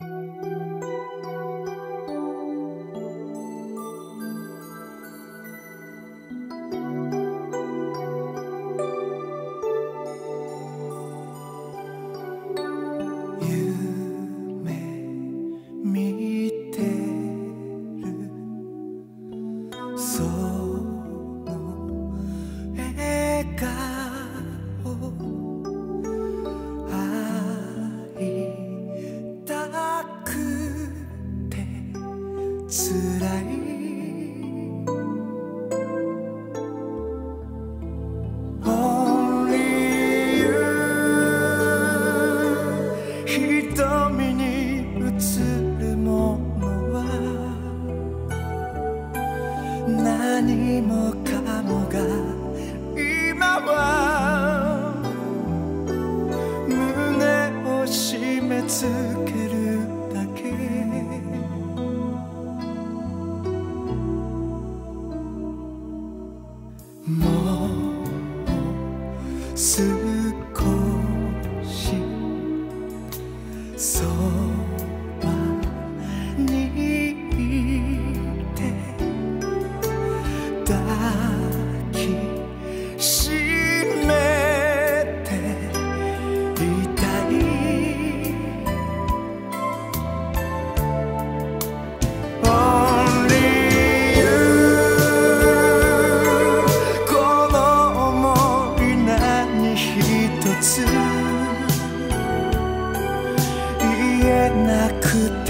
夢見てる。つらい瞳に映るものは何もかもが今は胸を締め付ける。もう少し。そうつ言えなくて。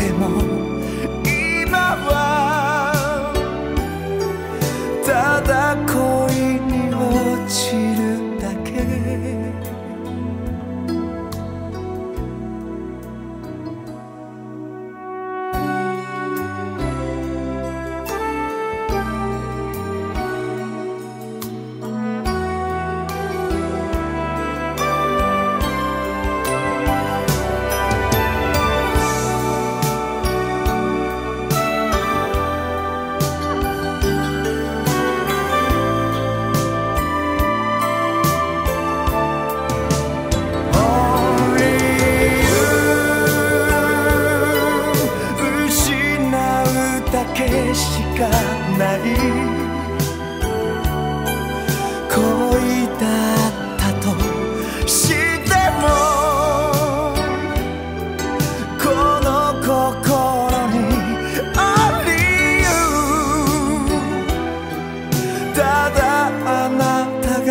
だけしかない。恋だったとしてもこの心にありゆうただあなたが